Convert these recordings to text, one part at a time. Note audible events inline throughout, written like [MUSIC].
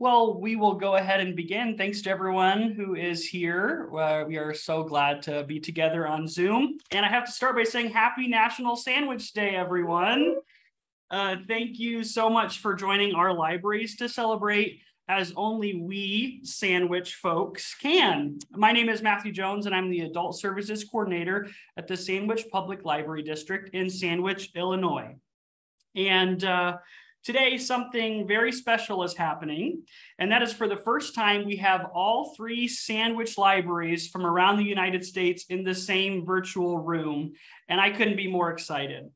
Well, we will go ahead and begin. Thanks to everyone who is here. Uh, we are so glad to be together on Zoom. And I have to start by saying happy National Sandwich Day, everyone. Uh, thank you so much for joining our libraries to celebrate as only we sandwich folks can. My name is Matthew Jones, and I'm the Adult Services Coordinator at the Sandwich Public Library District in Sandwich, Illinois. And uh, Today, something very special is happening, and that is for the first time, we have all three sandwich libraries from around the United States in the same virtual room, and I couldn't be more excited.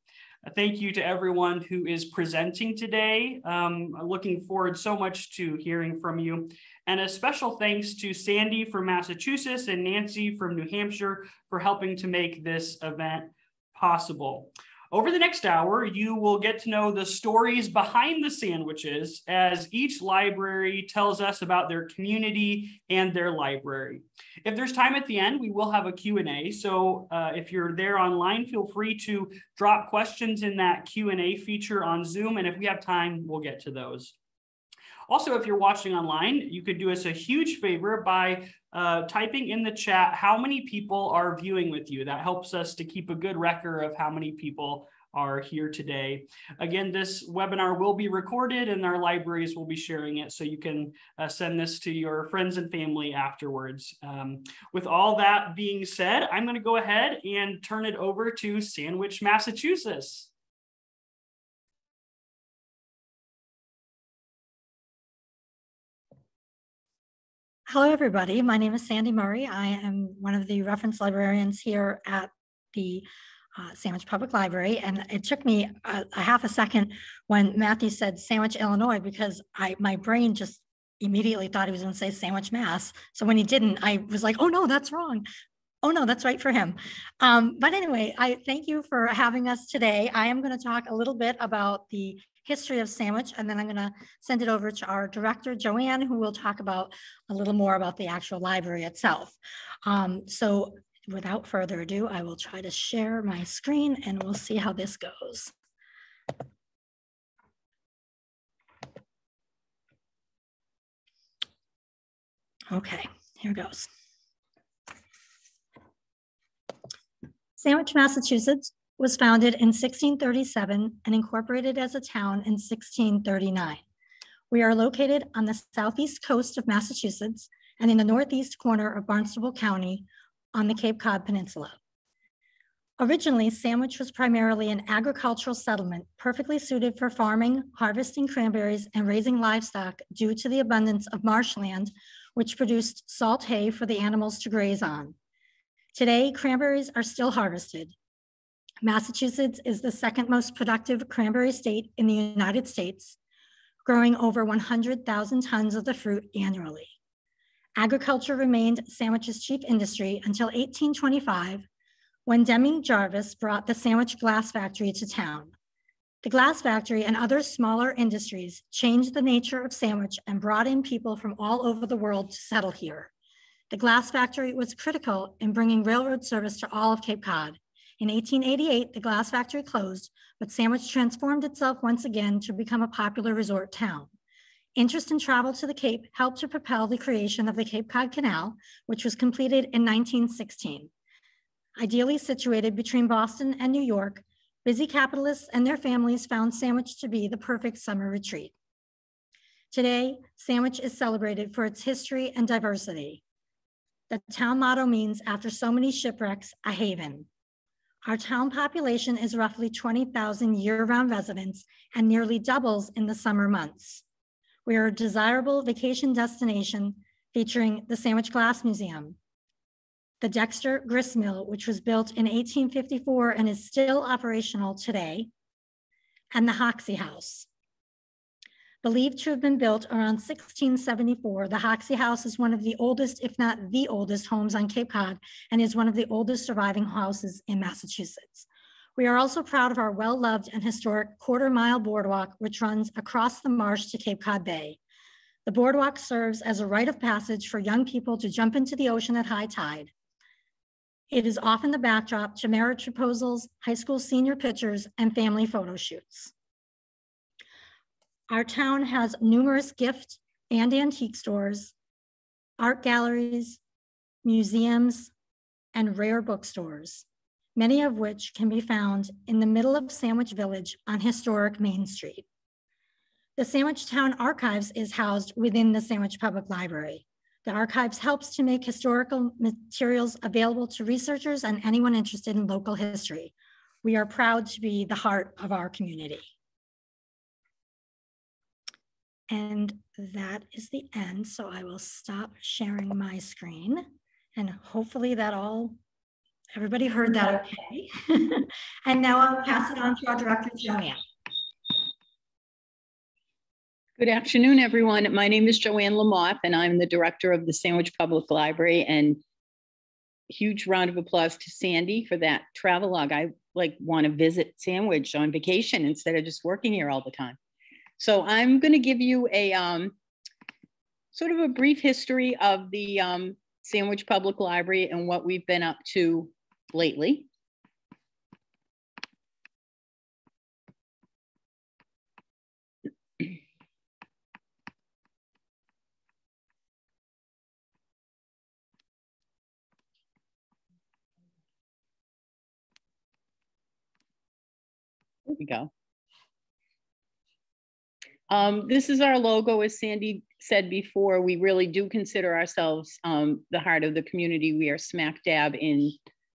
Thank you to everyone who is presenting today. Um, looking forward so much to hearing from you. And a special thanks to Sandy from Massachusetts and Nancy from New Hampshire for helping to make this event possible. Over the next hour, you will get to know the stories behind the sandwiches as each library tells us about their community and their library. If there's time at the end, we will have a Q&A. So uh, if you're there online, feel free to drop questions in that Q&A feature on Zoom. And if we have time, we'll get to those. Also, if you're watching online, you could do us a huge favor by uh, typing in the chat how many people are viewing with you. That helps us to keep a good record of how many people are here today. Again, this webinar will be recorded and our libraries will be sharing it so you can uh, send this to your friends and family afterwards. Um, with all that being said, I'm gonna go ahead and turn it over to Sandwich, Massachusetts. Hello, everybody. My name is Sandy Murray. I am one of the reference librarians here at the uh, Sandwich Public Library. And it took me a, a, half a second when Matthew said Sandwich, Illinois, because I my brain just immediately thought he was going to say Sandwich, Mass. So when he didn't, I was like, oh no, that's wrong. Oh no, that's right for him. Um, but anyway, I thank you for having us today. I am going to talk a little bit about the history of Sandwich, and then I'm going to send it over to our director, Joanne, who will talk about a little more about the actual library itself. Um, so without further ado, I will try to share my screen and we'll see how this goes. Okay, here goes. Sandwich, Massachusetts was founded in 1637 and incorporated as a town in 1639. We are located on the southeast coast of Massachusetts and in the northeast corner of Barnstable County on the Cape Cod Peninsula. Originally, Sandwich was primarily an agricultural settlement perfectly suited for farming, harvesting cranberries, and raising livestock due to the abundance of marshland, which produced salt hay for the animals to graze on. Today, cranberries are still harvested, Massachusetts is the second most productive cranberry state in the United States, growing over 100,000 tons of the fruit annually. Agriculture remained Sandwich's chief industry until 1825, when Deming Jarvis brought the Sandwich Glass Factory to town. The glass factory and other smaller industries changed the nature of Sandwich and brought in people from all over the world to settle here. The glass factory was critical in bringing railroad service to all of Cape Cod, in 1888, the glass factory closed, but Sandwich transformed itself once again to become a popular resort town. Interest in travel to the Cape helped to propel the creation of the Cape Cod Canal, which was completed in 1916. Ideally situated between Boston and New York, busy capitalists and their families found Sandwich to be the perfect summer retreat. Today, Sandwich is celebrated for its history and diversity. The town motto means, after so many shipwrecks, a haven. Our town population is roughly 20,000 year-round residents and nearly doubles in the summer months. We are a desirable vacation destination featuring the Sandwich Glass Museum, the Dexter Grist Mill, which was built in 1854 and is still operational today, and the Hoxie House. Believed to have been built around 1674, the Hoxie House is one of the oldest, if not the oldest, homes on Cape Cod and is one of the oldest surviving houses in Massachusetts. We are also proud of our well-loved and historic quarter mile boardwalk, which runs across the marsh to Cape Cod Bay. The boardwalk serves as a rite of passage for young people to jump into the ocean at high tide. It is often the backdrop to marriage proposals, high school senior pictures, and family photo shoots. Our town has numerous gift and antique stores, art galleries, museums, and rare bookstores, many of which can be found in the middle of Sandwich Village on historic Main Street. The Sandwich Town Archives is housed within the Sandwich Public Library. The archives helps to make historical materials available to researchers and anyone interested in local history. We are proud to be the heart of our community. And that is the end. So I will stop sharing my screen and hopefully that all, everybody heard that okay. [LAUGHS] and now I'll pass it on to our director, Joanne. Good afternoon, everyone. My name is Joanne Lamothe, and I'm the director of the Sandwich Public Library. And huge round of applause to Sandy for that travelogue. I like want to visit Sandwich on vacation instead of just working here all the time. So I'm going to give you a um, sort of a brief history of the um, Sandwich Public Library and what we've been up to lately. There we go. Um, this is our logo, as Sandy said before, we really do consider ourselves um, the heart of the community. We are smack dab in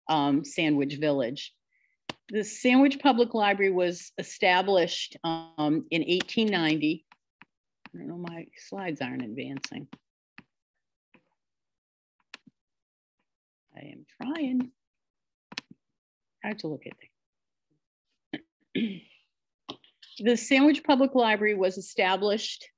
um, Sandwich Village. The Sandwich Public Library was established um, in 1890. I don't know, my slides aren't advancing. I am trying. Hard to look at. [CLEARS THROAT] the Sandwich Public Library was established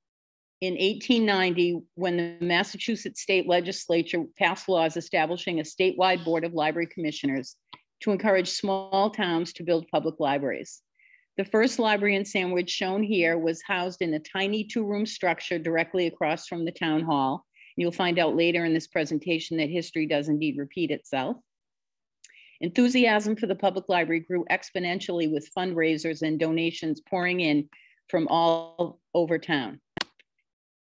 in 1890 when the Massachusetts state legislature passed laws establishing a statewide board of library commissioners to encourage small towns to build public libraries. The first library in Sandwich shown here was housed in a tiny two-room structure directly across from the town hall. You'll find out later in this presentation that history does indeed repeat itself. Enthusiasm for the public library grew exponentially with fundraisers and donations pouring in from all over town.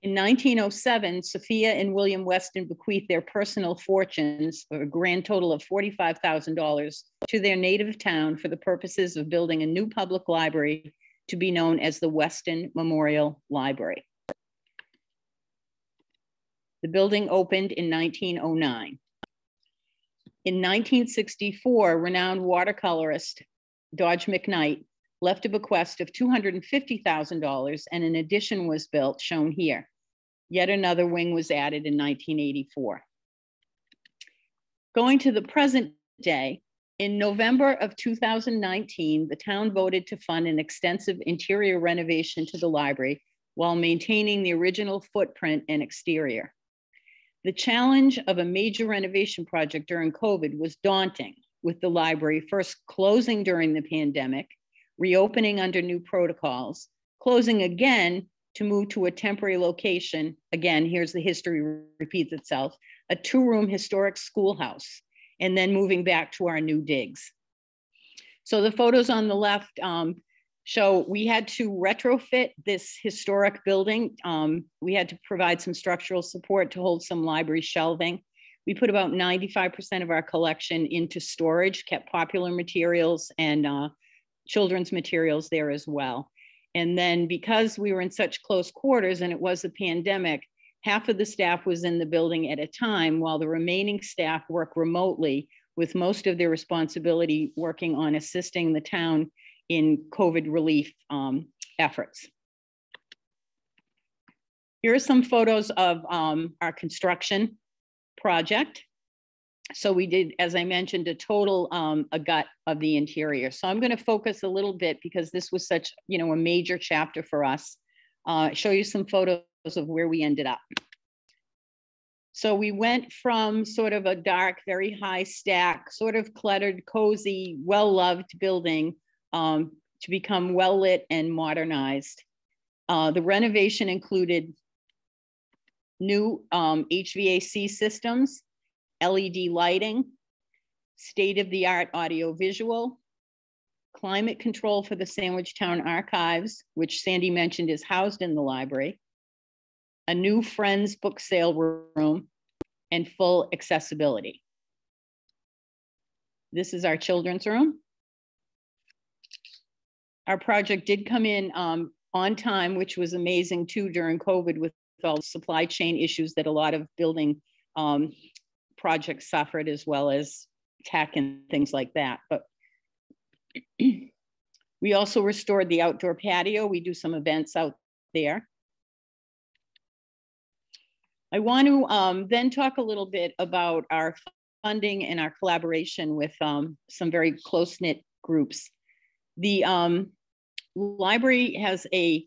In 1907, Sophia and William Weston bequeathed their personal fortunes, a grand total of $45,000, to their native town for the purposes of building a new public library to be known as the Weston Memorial Library. The building opened in 1909. In 1964, renowned watercolorist Dodge McKnight left a bequest of $250,000 and an addition was built, shown here. Yet another wing was added in 1984. Going to the present day, in November of 2019, the town voted to fund an extensive interior renovation to the library while maintaining the original footprint and exterior. The challenge of a major renovation project during COVID was daunting, with the library first closing during the pandemic reopening under new protocols, closing again to move to a temporary location. Again, here's the history repeats itself, a two room historic schoolhouse, and then moving back to our new digs. So the photos on the left um, show we had to retrofit this historic building. Um, we had to provide some structural support to hold some library shelving. We put about 95% of our collection into storage, kept popular materials and uh, children's materials there as well. And then because we were in such close quarters and it was a pandemic, half of the staff was in the building at a time while the remaining staff work remotely with most of their responsibility working on assisting the town in COVID relief um, efforts. Here are some photos of um, our construction project so we did, as I mentioned, a total um, a gut of the interior. So I'm going to focus a little bit because this was such, you know, a major chapter for us. Uh, show you some photos of where we ended up. So we went from sort of a dark, very high stack, sort of cluttered, cozy, well-loved building um, to become well-lit and modernized. Uh, the renovation included new um, HVAC systems, LED lighting, state-of-the-art audiovisual, climate control for the Sandwich Town Archives, which Sandy mentioned is housed in the library, a new Friends book sale room, and full accessibility. This is our children's room. Our project did come in um, on time, which was amazing too during COVID with all the supply chain issues that a lot of building um, projects suffered as well as tech and things like that. But [CLEARS THROAT] we also restored the outdoor patio. We do some events out there. I want to um, then talk a little bit about our funding and our collaboration with um, some very close knit groups. The um, library has a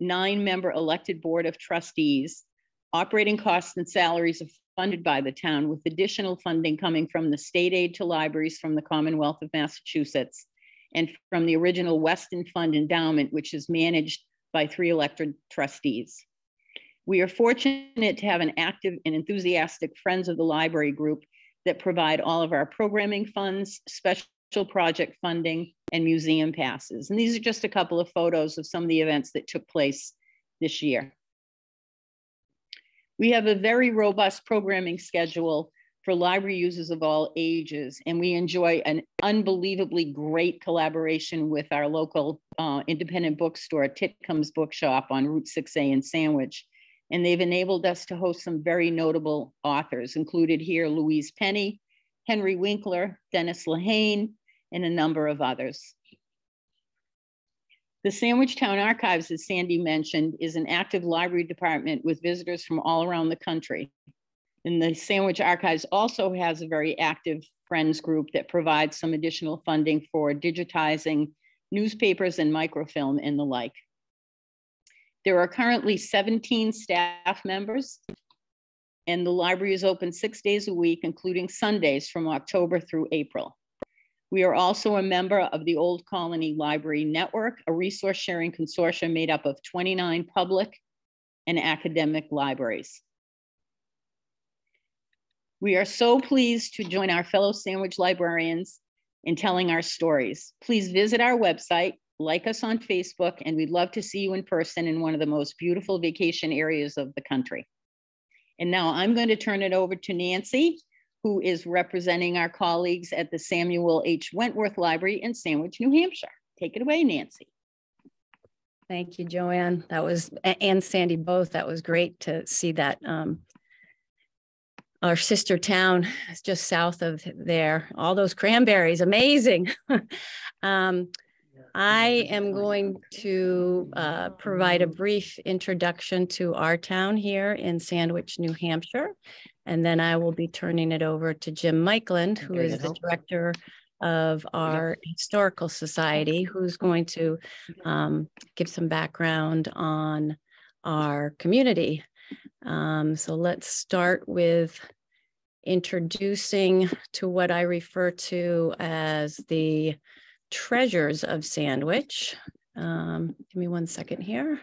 nine member elected board of trustees. Operating costs and salaries are funded by the town with additional funding coming from the state aid to libraries from the Commonwealth of Massachusetts and from the original Weston Fund endowment, which is managed by three elected trustees. We are fortunate to have an active and enthusiastic Friends of the Library group that provide all of our programming funds, special project funding, and museum passes. And these are just a couple of photos of some of the events that took place this year. We have a very robust programming schedule for library users of all ages, and we enjoy an unbelievably great collaboration with our local uh, independent bookstore, Titcomb's Bookshop on Route 6A in Sandwich. And they've enabled us to host some very notable authors, included here Louise Penny, Henry Winkler, Dennis Lehane, and a number of others. The Sandwich Town Archives, as Sandy mentioned, is an active library department with visitors from all around the country. And the Sandwich Archives also has a very active friends group that provides some additional funding for digitizing newspapers and microfilm and the like. There are currently 17 staff members and the library is open six days a week, including Sundays from October through April. We are also a member of the Old Colony Library Network, a resource sharing consortium made up of 29 public and academic libraries. We are so pleased to join our fellow Sandwich librarians in telling our stories. Please visit our website, like us on Facebook, and we'd love to see you in person in one of the most beautiful vacation areas of the country. And now I'm going to turn it over to Nancy, who is representing our colleagues at the Samuel H. Wentworth Library in Sandwich, New Hampshire. Take it away, Nancy. Thank you, Joanne. That was, and Sandy both. That was great to see that. Um, our sister town is just south of there. All those cranberries, amazing. [LAUGHS] um, I am going to uh, provide a brief introduction to our town here in Sandwich, New Hampshire. And then I will be turning it over to Jim Mikeland, who is the director of our historical society, who's going to um, give some background on our community. Um, so let's start with introducing to what I refer to as the treasures of Sandwich. Um, give me one second here.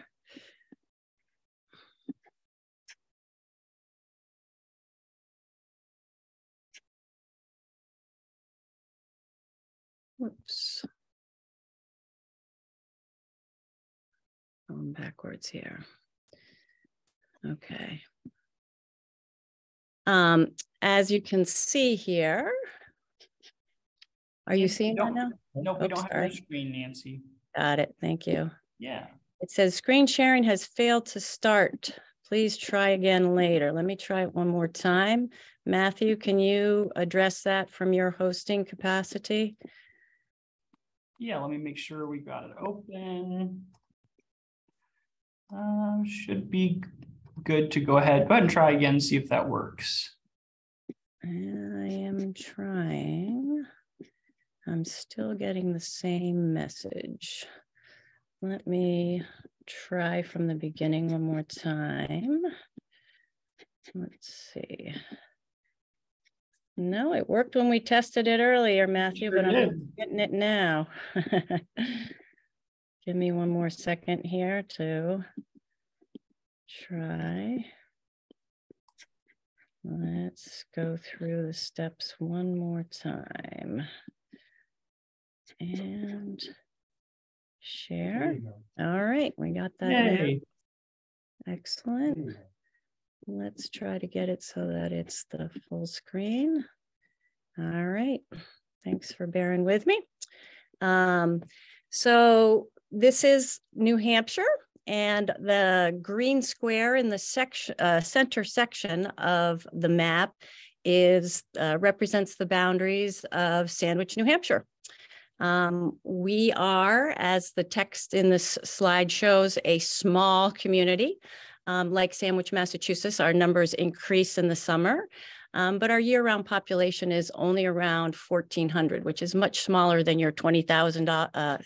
Whoops. Going backwards here. Okay. Um, as you can see here, are you seeing that now? No, we Oops, don't have sorry. your screen, Nancy. Got it. Thank you. Yeah. It says screen sharing has failed to start. Please try again later. Let me try it one more time. Matthew, can you address that from your hosting capacity? Yeah, let me make sure we got it open. Um, should be good to go ahead. Go ahead and try again, see if that works. I am trying. I'm still getting the same message. Let me try from the beginning one more time. Let's see. No, it worked when we tested it earlier, Matthew, Sure but I'm getting it now. [LAUGHS] Give me one more second here to try. Let's go through the steps one more time. And share. All right, we got that. Excellent. Let's try to get it so that it's the full screen. All right, thanks for bearing with me. Um, so this is New Hampshire and the green square in the section, uh, center section of the map is uh, represents the boundaries of Sandwich, New Hampshire. Um, we are, as the text in this slide shows, a small community. Um, like Sandwich, Massachusetts, our numbers increase in the summer, um, but our year-round population is only around 1,400, which is much smaller than your 20,000 uh,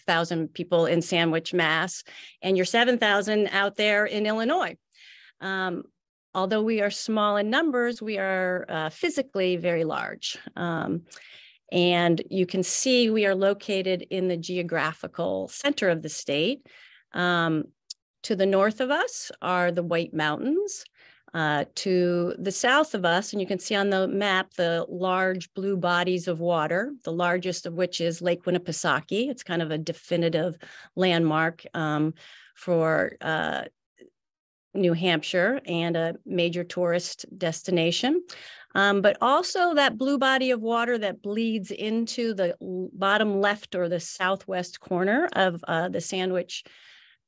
people in Sandwich, Mass, and your 7,000 out there in Illinois. Um, although we are small in numbers, we are uh, physically very large. Um, and you can see we are located in the geographical center of the state. Um, to the north of us are the White Mountains. Uh, to the south of us, and you can see on the map the large blue bodies of water, the largest of which is Lake Winnipesaukee. It's kind of a definitive landmark um, for uh, New Hampshire and a major tourist destination. Um, but also that blue body of water that bleeds into the bottom left or the southwest corner of uh, the Sandwich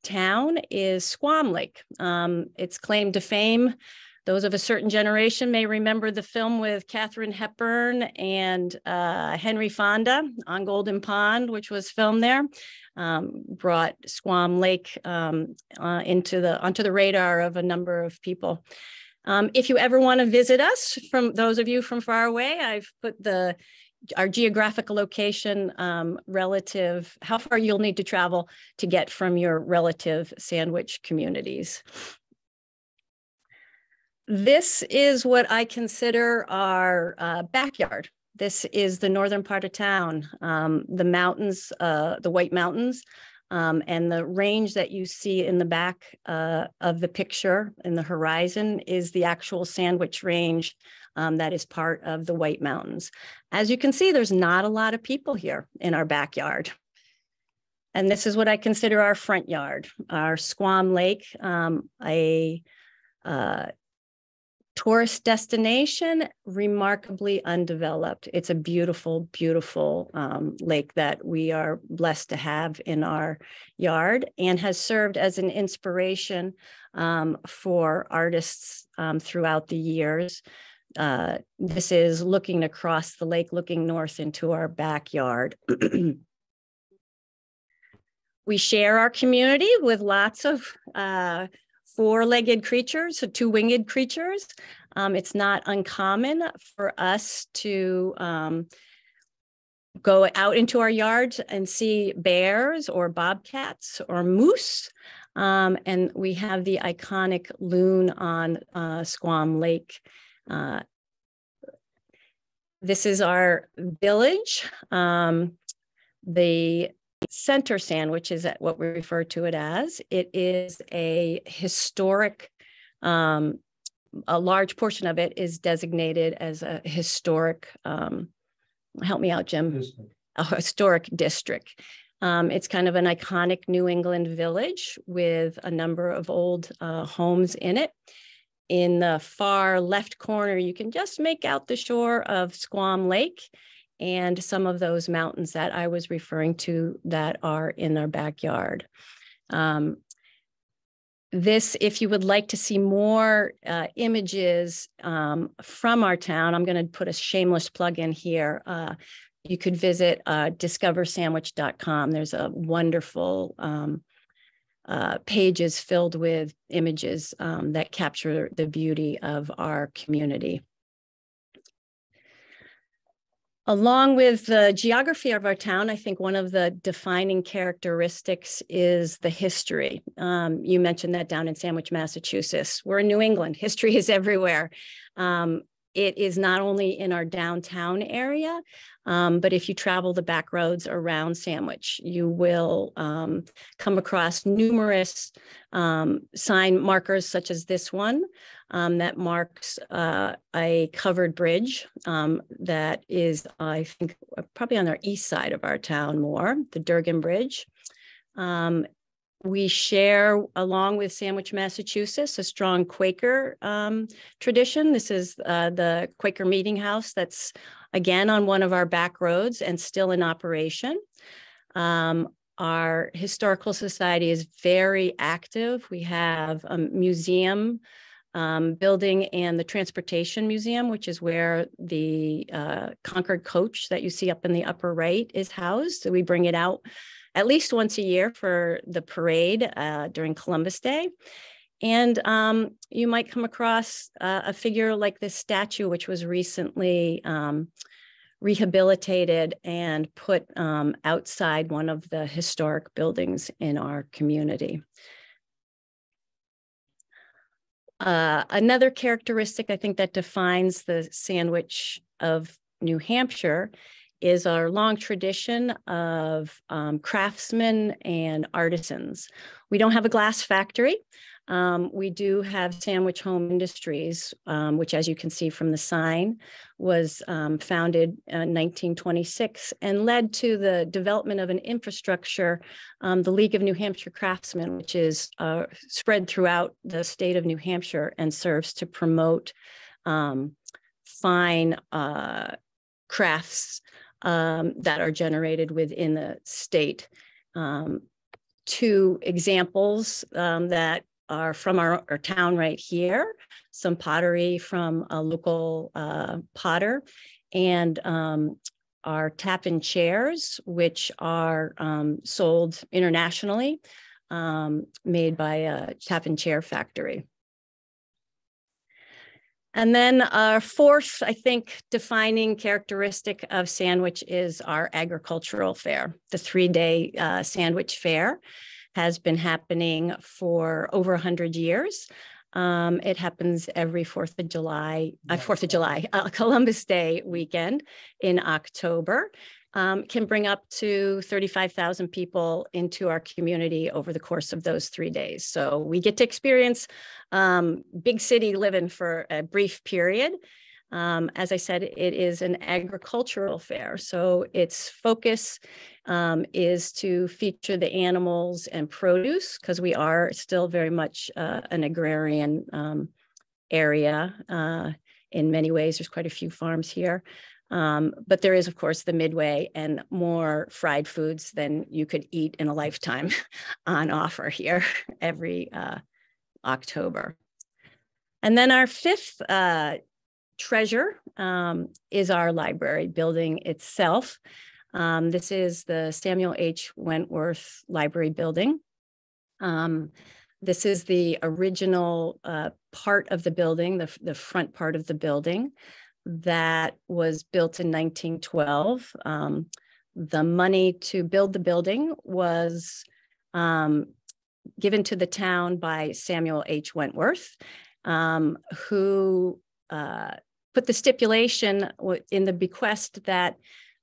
town is Squam Lake. Um, it's claimed to fame. Those of a certain generation may remember the film with Katharine Hepburn and uh, Henry Fonda on Golden Pond, which was filmed there. Um, brought Squam Lake um, uh, into the onto the radar of a number of people. Um, if you ever want to visit us, from those of you from far away, I've put the our geographical location um, relative, how far you'll need to travel to get from your relative sandwich communities. This is what I consider our uh, backyard. This is the northern part of town, um, the mountains, uh, the White Mountains, um, and the range that you see in the back uh, of the picture in the horizon is the actual Sandwich Range um, that is part of the White Mountains. As you can see, there's not a lot of people here in our backyard. And this is what I consider our front yard, our Squam Lake, um, a uh, tourist destination, remarkably undeveloped. It's a beautiful, beautiful um, lake that we are blessed to have in our yard and has served as an inspiration um, for artists um, throughout the years. Uh, this is looking across the lake, looking north into our backyard. [CLEARS THROAT] we share our community with lots of uh, four-legged creatures, two-winged creatures. Um, it's not uncommon for us to um, go out into our yards and see bears or bobcats or moose. Um, and we have the iconic loon on uh, Squam Lake uh, this is our village. Um, the center sand, which is what we refer to it as. It is a historic, um, a large portion of it is designated as a historic, um, help me out, Jim, a historic district. Um, it's kind of an iconic New England village with a number of old uh, homes in it in the far left corner, you can just make out the shore of Squam Lake and some of those mountains that I was referring to that are in our backyard. Um, this, if you would like to see more uh, images um, from our town, I'm going to put a shameless plug in here. Uh, you could visit uh, discoversandwich.com. There's a wonderful um, uh, pages filled with images um, that capture the beauty of our community. Along with the geography of our town, I think one of the defining characteristics is the history. Um, you mentioned that down in Sandwich, Massachusetts. We're in New England, history is everywhere. Um, it is not only in our downtown area, um, but if you travel the back roads around Sandwich, you will um, come across numerous um, sign markers, such as this one, um, that marks uh, a covered bridge um, that is, I think, probably on the east side of our town more, the Durgin Bridge. Um, we share, along with Sandwich, Massachusetts, a strong Quaker um, tradition. This is uh, the Quaker Meeting House that's again on one of our back roads and still in operation. Um, our historical society is very active. We have a museum um, building and the transportation museum, which is where the uh, Concord coach that you see up in the upper right is housed. So we bring it out at least once a year for the parade uh, during Columbus Day. And um, you might come across uh, a figure like this statue, which was recently um, rehabilitated and put um, outside one of the historic buildings in our community. Uh, another characteristic I think that defines the sandwich of New Hampshire is our long tradition of um, craftsmen and artisans. We don't have a glass factory. Um, we do have Sandwich Home Industries, um, which, as you can see from the sign, was um, founded in 1926 and led to the development of an infrastructure, um, the League of New Hampshire Craftsmen, which is uh, spread throughout the state of New Hampshire and serves to promote um, fine uh, crafts um, that are generated within the state. Um, two examples um, that are from our, our, town right here, some pottery from a local uh, potter, and um, our Tappan chairs, which are um, sold internationally, um, made by a Tappan chair factory. And then our fourth, I think, defining characteristic of Sandwich is our agricultural fair. The three-day uh, Sandwich Fair has been happening for over 100 years. Um, it happens every 4th of July, uh, 4th of July, uh, Columbus Day weekend in October um, can bring up to 35,000 people into our community over the course of those three days. So we get to experience um, big city living for a brief period. Um, as I said, it is an agricultural fair. So its focus um, is to feature the animals and produce because we are still very much uh, an agrarian um, area. Uh, in many ways, there's quite a few farms here. Um, but there is, of course, the midway and more fried foods than you could eat in a lifetime [LAUGHS] on offer here [LAUGHS] every uh, October. And then our fifth uh, treasure um, is our library building itself. Um, this is the Samuel H. Wentworth Library Building. Um, this is the original uh, part of the building, the, the front part of the building that was built in 1912. Um, the money to build the building was um, given to the town by Samuel H. Wentworth, um, who uh, put the stipulation in the bequest that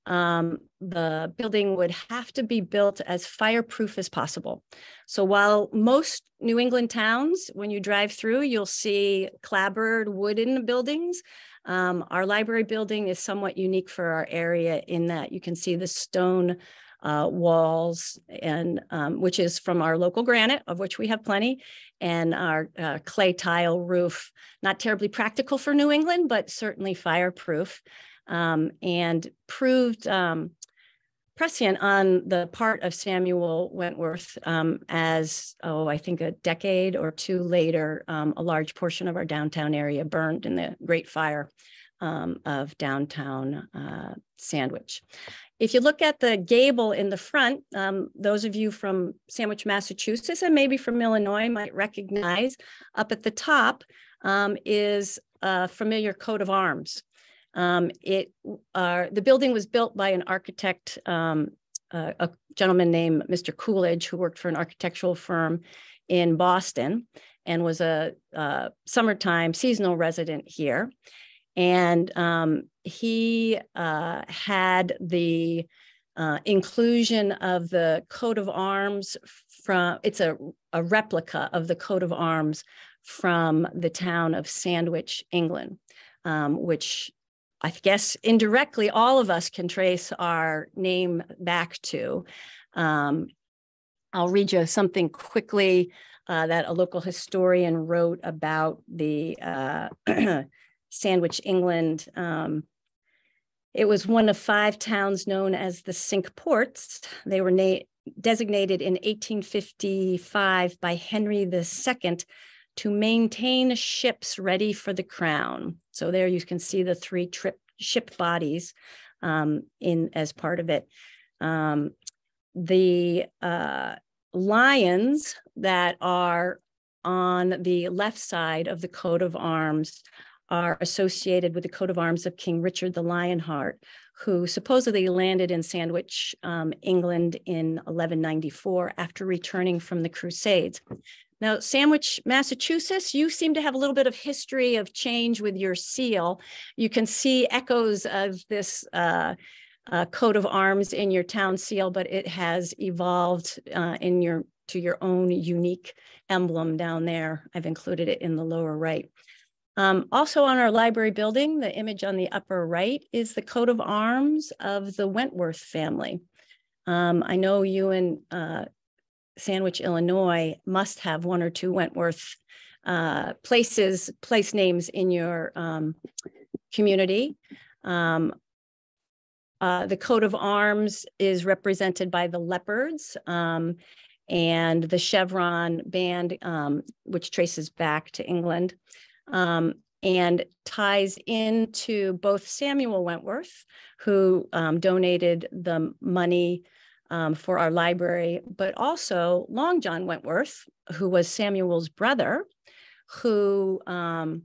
um, the building would have to be built as fireproof as possible. So while most New England towns, when you drive through, you'll see clapboard wooden buildings. Um, our library building is somewhat unique for our area in that you can see the stone uh, walls and um, which is from our local granite of which we have plenty and our uh, clay tile roof. Not terribly practical for new england but certainly fireproof. Um, and proved um, prescient on the part of Samuel Wentworth um, as, oh, I think a decade or two later, um, a large portion of our downtown area burned in the Great Fire um, of downtown uh, Sandwich. If you look at the gable in the front, um, those of you from Sandwich, Massachusetts, and maybe from Illinois might recognize up at the top um, is a familiar coat of arms um, it uh, the building was built by an architect, um, uh, a gentleman named Mr. Coolidge, who worked for an architectural firm in Boston and was a, a summertime seasonal resident here. And um, he uh, had the uh, inclusion of the coat of arms from, it's a, a replica of the coat of arms from the town of Sandwich, England, um, which I guess indirectly, all of us can trace our name back to. Um, I'll read you something quickly uh, that a local historian wrote about the uh, [CLEARS THROAT] Sandwich, England. Um, it was one of five towns known as the Cinque Ports. They were na- designated in 1855 by Henry II to maintain ships ready for the crown. So there you can see the three trip ship bodies um, in as part of it. Um, the uh, lions that are on the left side of the coat of arms are associated with the coat of arms of King Richard the Lionheart, who supposedly landed in Sandwich, um, England in 1194 after returning from the Crusades. Now, Sandwich, Massachusetts, you seem to have a little bit of history of change with your seal. You can see echoes of this uh, uh, coat of arms in your town seal, but it has evolved uh, in your to your own unique emblem down there. I've included it in the lower right. Um, also on our library building, the image on the upper right is the coat of arms of the Wentworth family. Um, I know you and uh, Sandwich, Illinois must have one or two Wentworth uh, places, place names in your um, community. Um, uh, the coat of arms is represented by the leopards um, and the chevron band, um, which traces back to England um, and ties into both Samuel Wentworth, who um, donated the money um, for our library, but also Long John Wentworth, who was Samuel's brother, who um,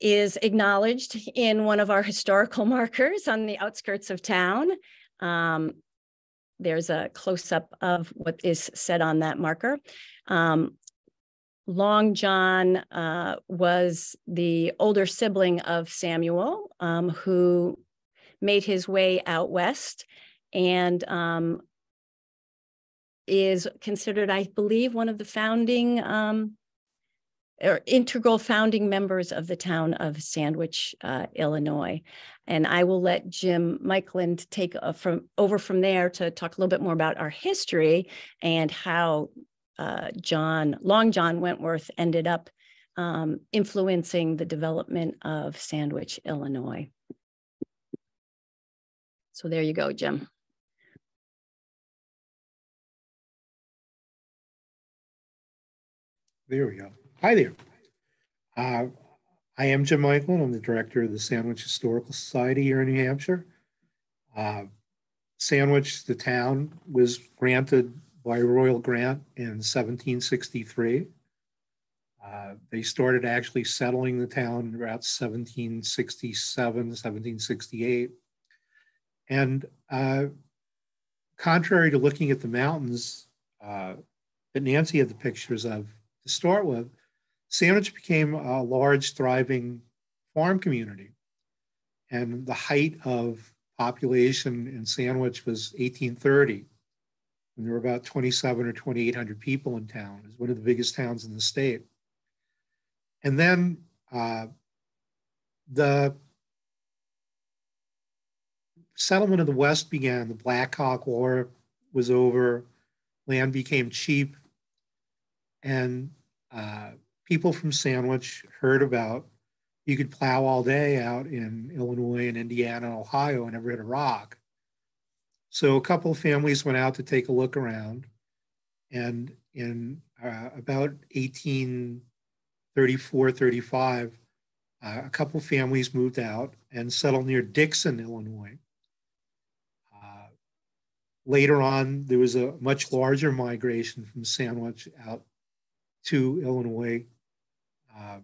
is acknowledged in one of our historical [LAUGHS] markers on the outskirts of town. Um, there's a close up of what is said on that marker. Um, Long John uh, was the older sibling of Samuel, um, who made his way out west and um, is considered, I believe, one of the founding um, or integral founding members of the town of Sandwich, uh, Illinois. And I will let Jim Michaeland take from over from there to talk a little bit more about our history and how uh, John, Long John Wentworth ended up um, influencing the development of Sandwich, Illinois. So there you go, Jim. There we go. Hi there. Uh, I am Jim Michael, and I'm the director of the Sandwich Historical Society here in New Hampshire. Uh, Sandwich, the town, was granted by royal grant in 1763. Uh, they started actually settling the town around 1767, 1768. And uh, contrary to looking at the mountains uh, that Nancy had the pictures of to start with, Sandwich became a large, thriving farm community. And the height of population in Sandwich was 1830 when there were about 27 or 2,800 people in town. It was one of the biggest towns in the state. And then uh, the settlement of the West began. The Black Hawk War was over. Land became cheap. And uh, people from Sandwich heard about you could plow all day out in Illinois and Indiana and Ohio and never hit a rock. So a couple of families went out to take a look around. And in uh, about 1834, 35, uh, a couple of families moved out and settled near Dixon, Illinois. Uh, later on, there was a much larger migration from Sandwich out to Illinois uh,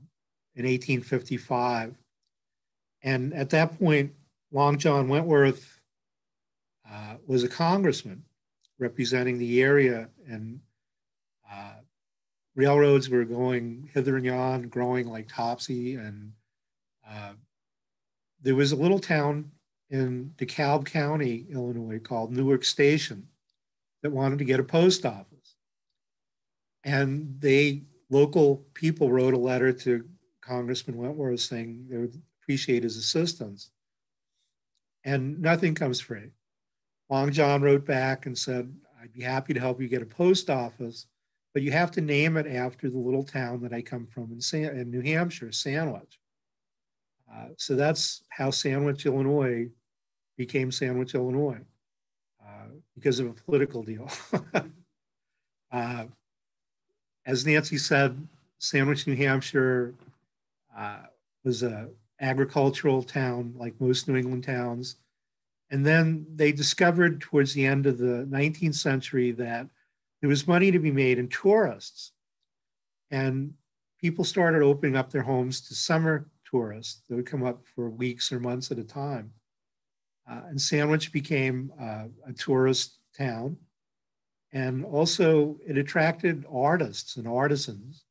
in 1855. And at that point, Long John Wentworth uh, was a congressman representing the area, and uh, railroads were going hither and yon, growing like topsy. And uh, there was a little town in DeKalb County, Illinois, called Newark Station that wanted to get a post office. And they, local people, wrote a letter to Congressman Wentworth saying they would appreciate his assistance. And nothing comes free. Long John wrote back and said, I'd be happy to help you get a post office, but you have to name it after the little town that I come from in, San, in New Hampshire, Sandwich. Uh, so that's how Sandwich, Illinois became Sandwich, Illinois, uh, because of a political deal. [LAUGHS] uh, as Nancy said, Sandwich, New Hampshire uh, was a agricultural town like most New England towns. And then they discovered towards the end of the 19th century that there was money to be made in tourists. And people started opening up their homes to summer tourists that would come up for weeks or months at a time. Uh, and Sandwich became uh, a tourist town. And also, it attracted artists and artisans.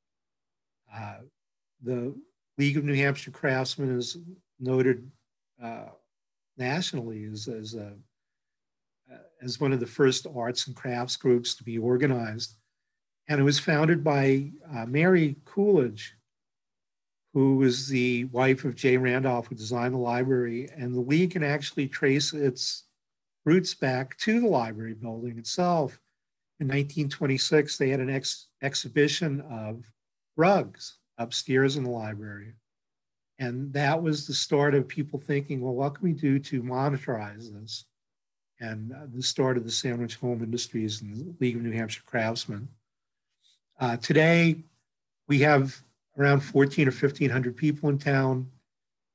Uh, the League of New Hampshire Craftsmen is noted uh, nationally as, as, a, as one of the first arts and crafts groups to be organized. And it was founded by uh, Mary Coolidge, who was the wife of Jay Randolph, who designed the library. And the League can actually trace its roots back to the library building itself. In 1926, they had an ex exhibition of rugs upstairs in the library. And that was the start of people thinking, well, what can we do to monetize this? And uh, the start of the sandwich home industries and the League of New Hampshire Craftsmen. Uh, today, we have around 14 or 1500 people in town.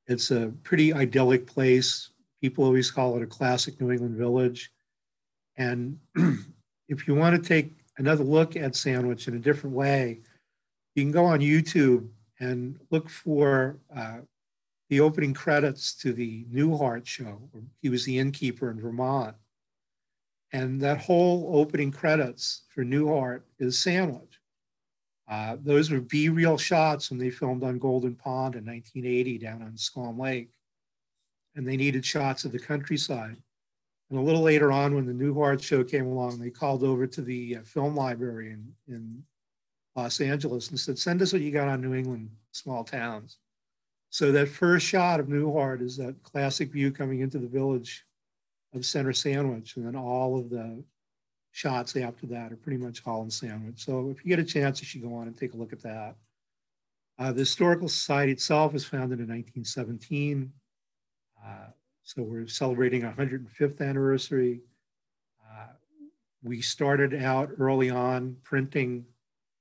It's a pretty idyllic place. People always call it a classic New England village. And [CLEARS THROAT] if you want to take another look at Sandwich in a different way, you can go on YouTube and look for uh, the opening credits to the Newhart show. He was the innkeeper in Vermont. And that whole opening credits for Newhart is Sandwich. Uh, those were B-roll shots when they filmed on Golden Pond in 1980 down on Squam Lake. And they needed shots of the countryside. And a little later on, when the Newhart show came along, they called over to the uh, film library in, in Los Angeles and said, send us what you got on New England small towns. So that first shot of Newhart is that classic view coming into the village of Center Sandwich. And then all of the shots after that are pretty much Holland Sandwich. So if you get a chance, you should go on and take a look at that. Uh, the Historical Society itself was founded in 1917. Uh, so we're celebrating our 105th anniversary. Uh, we started out early on printing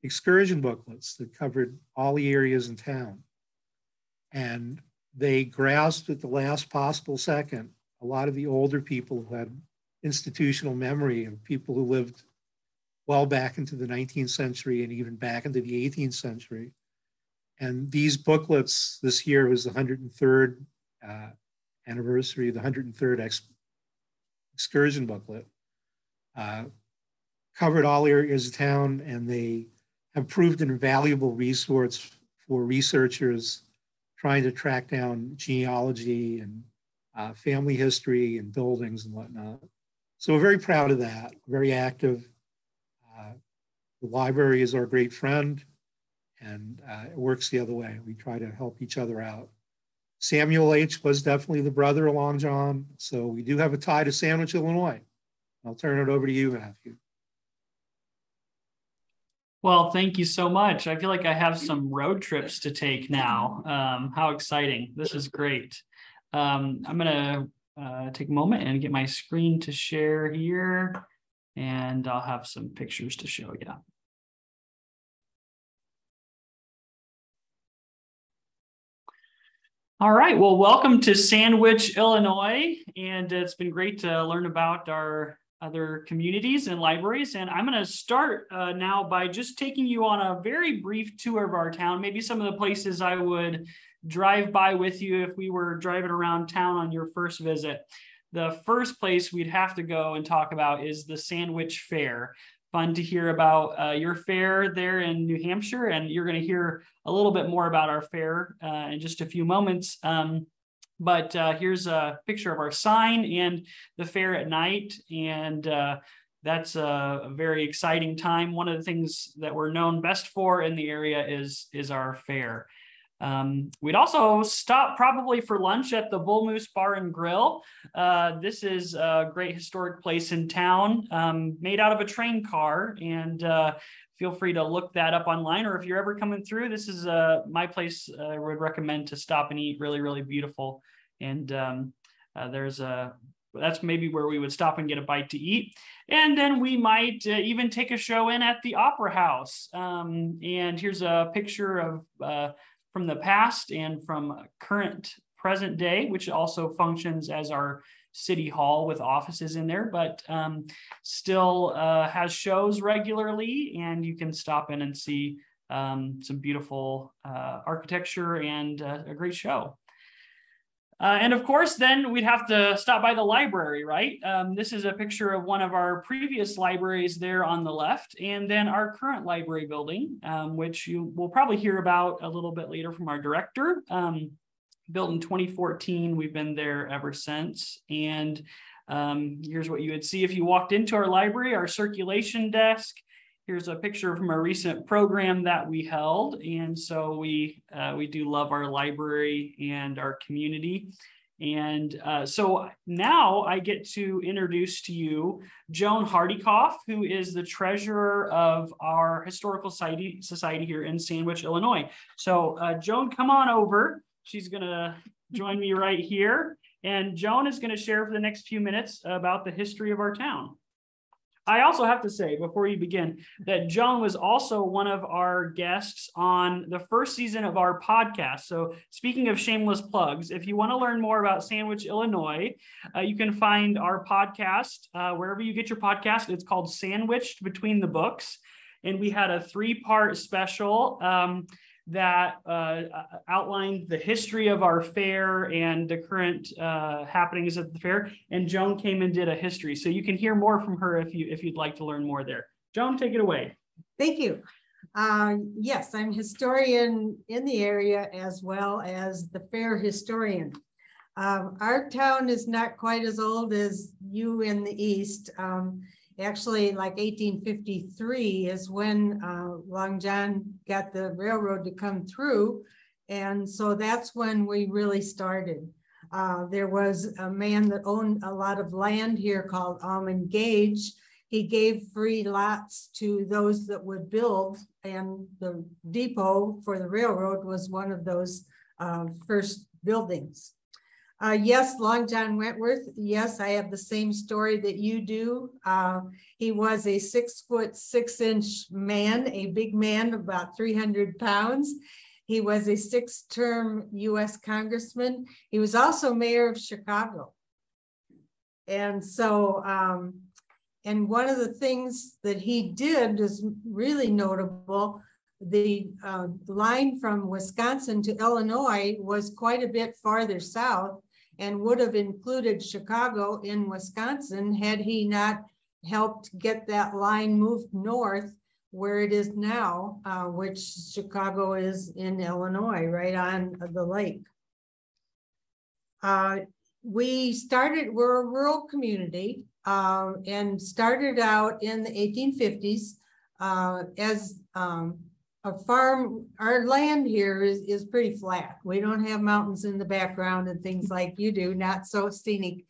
excursion booklets that covered all the areas in town. And they grasped at the last possible second a lot of the older people who had institutional memory of people who lived well back into the 19th century and even back into the 18th century. And these booklets, this year was the 103rd uh, anniversary, of the 103rd ex excursion booklet, uh, covered all areas of town and they have proved an invaluable resource for researchers trying to track down genealogy and uh, family history and buildings and whatnot. So we're very proud of that, very active. Uh, the library is our great friend and uh, it works the other way. We try to help each other out. Samuel H. was definitely the brother of Long John. So we do have a tie to Sandwich, Illinois. I'll turn it over to you, Matthew. Well, thank you so much. I feel like I have some road trips to take now. Um, how exciting. This is great. Um, I'm going to uh, take a moment and get my screen to share here, and I'll have some pictures to show you. All right. Well, welcome to Sandwich, Illinois. And it's been great to learn about our other communities and libraries. And I'm going to start uh, now by just taking you on a very brief tour of our town, maybe some of the places I would drive by with you if we were driving around town on your first visit. The first place we'd have to go and talk about is the Sandwich Fair. Fun to hear about uh, your fair there in New Hampshire, and you're going to hear a little bit more about our fair uh, in just a few moments. Um, but uh, here's a picture of our sign and the fair at night. And uh, that's a, a, very exciting time. One of the things that we're known best for in the area is, is our fair. Um, we'd also stop probably for lunch at the Bull Moose Bar and Grill. Uh, this is a great historic place in town, um, made out of a train car, and uh, feel free to look that up online. Or if you're ever coming through, this is uh, my place. I would recommend to stop and eat. Really, really beautiful. And um, uh, there's a that's maybe where we would stop and get a bite to eat. And then we might uh, even take a show in at the Opera House. Um, and here's a picture of uh, from the past and from current present day, which also functions as our city hall with offices in there, but um, still uh, has shows regularly, and you can stop in and see um, some beautiful uh, architecture and uh, a great show. Uh, and of course, then we'd have to stop by the library, right? Um, this is a picture of one of our previous libraries there on the left, and then our current library building, um, which you will probably hear about a little bit later from our director. Um, built in 2014, we've been there ever since. And um, here's what you would see if you walked into our library, our circulation desk, Here's a picture from a recent program that we held. And so we, uh, we do love our library and our community. And uh, so now I get to introduce to you Joan Hardykoff, who is the treasurer of our Historical Society, Society here in Sandwich, Illinois. So uh, Joan, come on over. She's going to join me right here. And Joan is going to share for the next few minutes about the history of our town. I also have to say before you begin that Joan was also one of our guests on the first season of our podcast. So, speaking of shameless plugs, if you want to learn more about Sandwich, Illinois, uh, you can find our podcast uh, wherever you get your podcast. It's called Sandwiched Between the Books. And we had a three part special. Um, that uh, outlined the history of our fair and the current uh, happenings at the fair. And Joan came and did a history. So you can hear more from her if you if you'd like to learn more there. Joan, take it away. Thank you. Uh, yes, I'm historian in the area as well as the fair historian. Um, our town is not quite as old as you in the east. Um, actually like 1853 is when uh, Long John got the railroad to come through. And so that's when we really started. Uh, there was a man that owned a lot of land here called Almon Gage. He gave free lots to those that would build, and the depot for the railroad was one of those uh, first buildings. Uh, yes, Long John Wentworth. Yes, I have the same story that you do. Uh, he was a six foot, six inch man, a big man, about 300 pounds. He was a six term US congressman. He was also mayor of Chicago. And so, um, and one of the things that he did is really notable. The uh, line from Wisconsin to Illinois was quite a bit farther south and would have included Chicago in Wisconsin had he not helped get that line moved north where it is now, uh, which Chicago is in Illinois, right on the lake. Uh, we started, we're a rural community uh, and started out in the 1850s uh, as um, a farm, our land here is, is pretty flat. We don't have mountains in the background and things like you do, not so scenic,